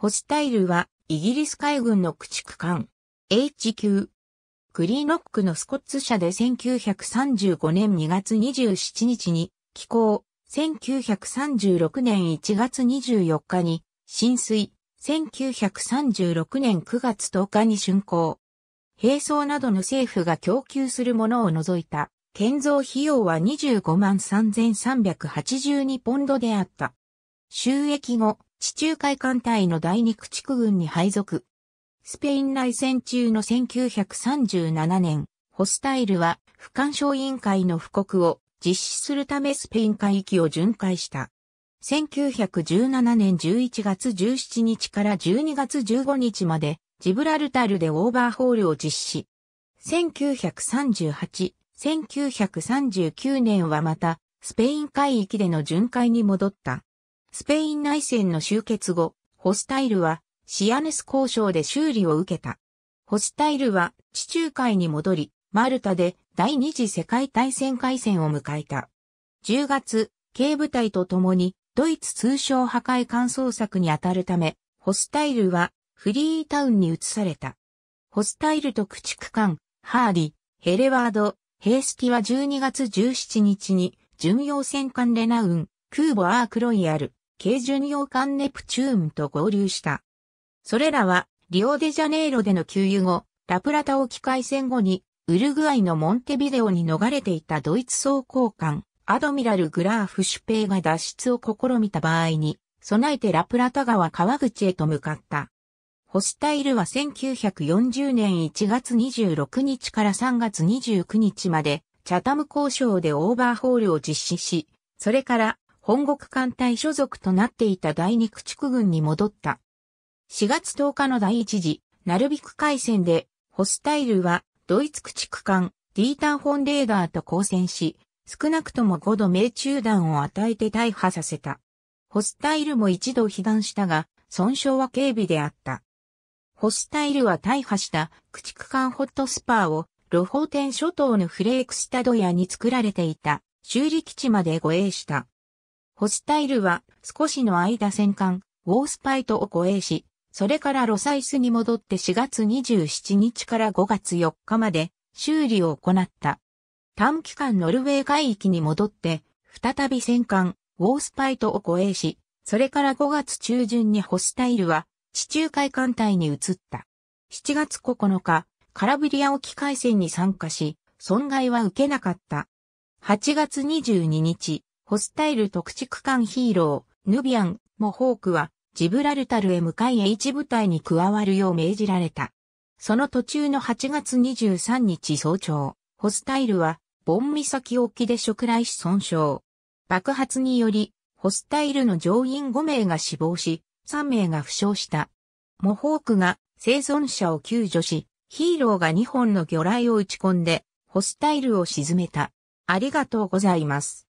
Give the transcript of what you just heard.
ホスタイルはイギリス海軍の駆逐艦 H 級グリーノックのスコッツ社で1935年2月27日に寄港、1936年1月24日に浸水、1936年9月10日に竣工。兵装などの政府が供給するものを除いた建造費用は25万3382ポンドであった。収益後、地中海艦隊の第二駆逐軍に配属。スペイン内戦中の1937年、ホスタイルは、不干渉委員会の布告を実施するためスペイン海域を巡回した。1917年11月17日から12月15日までジブラルタルでオーバーホールを実施。1938、1939年はまたスペイン海域での巡回に戻った。スペイン内戦の終結後、ホスタイルはシアネス工廠で修理を受けた。ホスタイルは地中海に戻り、マルタで第二次世界大戦開戦を迎えた。10月、軽部隊と共にドイツ通商破壊艦捜索に当たるため、ホスタイルはフリータウンに移された。ホスタイルと駆逐艦、ハーディ、ヘレワード、ヘイスティは12月17日に巡洋戦艦レナウン、空母アークロイヤル、軽巡洋艦ネプチューンと合流した。それらはリオデジャネイロでの給油後、ラプラタ沖海戦後にウルグアイのモンテビデオに逃れていたドイツ装甲艦、アドミラル・グラーフ・シュペイが脱出を試みた場合に、備えてラプラタ川川口へと向かった。ホスタイルは1940年1月26日から3月29日まで、チャタム交渉でオーバーホールを実施し、それから本国艦隊所属となっていた第二駆逐軍に戻った。4月10日の第一次、ナルビク海戦で、ホスタイルはドイツ駆逐艦ディーター・フォン・レーダーと交戦し、少なくとも5度命中弾を与えて大破させた。ホスタイルも一度被弾したが、損傷は軽微であった。ホスタイルは大破した駆逐艦ホットスパーをロホーテン諸島のフレークスタドヤに作られていた修理基地まで護衛した。ホスタイルは少しの間戦艦ウォースパイトを護衛し、それからロサイスに戻って4月27日から5月4日まで修理を行った。短期間ノルウェー海域に戻って、再び戦艦、ウォースパイトを護衛し、それから5月中旬にホスタイルは地中海艦隊に移った。7月9日、カラブリア沖海戦に参加し、損害は受けなかった。8月22日、ホスタイル特駆逐艦ヒーロー、ヌビアン、モホークはジブラルタルへ向かい H 部隊に加わるよう命じられた。その途中の8月23日早朝、ホスタイルは、ボン岬沖で触雷し損傷。爆発により、ホスタイルの乗員5名が死亡し、3名が負傷した。モホークが生存者を救助し、ヒーローが2本の魚雷を撃ち込んで、ホスタイルを沈めた。ありがとうございます。